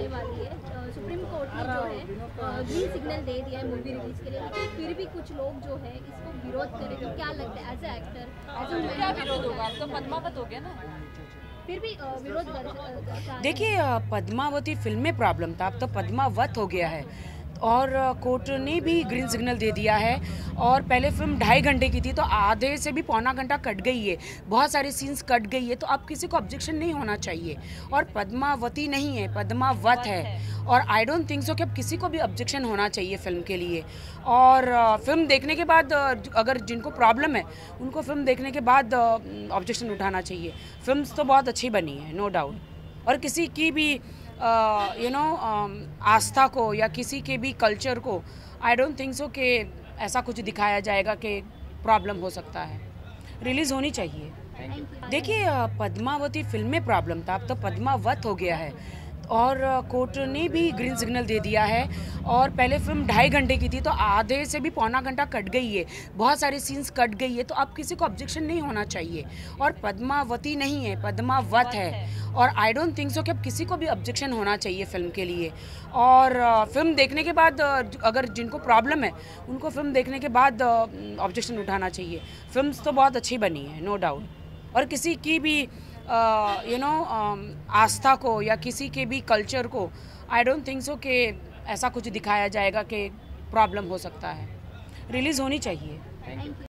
होने वाली है। सुप्रीम कोर्ट ने जो है ग्रीन सिग्नल दे दिया है मूवी रिलीज़ के लिए लेकिन फिर भी कुछ लोग जो है इसको विरोध करेंगे क्या लगता है as a actor as a विरोध होगा तो पद्मावत हो गया ना। फिर भी विरोध कर कर-। देखिए पद्मावती फ़िल्म में प्रॉब्लम था। अब तो पद्मावत हो गया है। और कोर्ट ने भी ग्रीन सिग्नल दे दिया है। और पहले फ़िल्म ढाई घंटे की थी तो आधे से भी पौना घंटा कट गई है। बहुत सारे सीन्स कट गई है तो अब किसी को ऑब्जेक्शन नहीं होना चाहिए। और पद्मावती नहीं है, पद्मावत है। और आई डोंट थिंक सो कि अब किसी को भी ऑब्जेक्शन होना चाहिए फ़िल्म के लिए। और फ़िल्म देखने के बाद अगर जिनको प्रॉब्लम है, उनको फ़िल्म देखने के बाद ऑब्जेक्शन उठाना चाहिए। फ़िल्म तो बहुत अच्छी बनी है नो डाउट और किसी की भी यू नो आस्था को या किसी के भी कल्चर को आई डोंट थिंक सो कि ऐसा कुछ दिखाया जाएगा कि प्रॉब्लम हो सकता है। रिलीज़ होनी चाहिए। देखिए पद्मावती फ़िल्म में प्रॉब्लम था अब तो पद्मावत हो गया है। और कोर्ट ने भी ग्रीन सिग्नल दे दिया है। और पहले फ़िल्म ढाई घंटे की थी तो आधे से भी पौना घंटा कट गई है। बहुत सारे सीन्स कट गई है तो अब किसी को ऑब्जेक्शन नहीं होना चाहिए। और पद्मावती नहीं है, पद्मावत है। और आई डोंट थिंक सो कि अब किसी को भी ऑब्जेक्शन होना चाहिए फ़िल्म के लिए। और फ़िल्म देखने के बाद अगर जिनको प्रॉब्लम है, उनको फ़िल्म देखने के बाद ऑब्जेक्शन उठाना चाहिए। फ़िल्म तो बहुत अच्छी बनी है नो no डाउट और किसी की भी यू नो आस्था को या किसी के भी कल्चर को आई डोंट थिंक सो कि ऐसा कुछ दिखाया जाएगा कि प्रॉब्लम हो सकता है। रिलीज़ होनी चाहिए।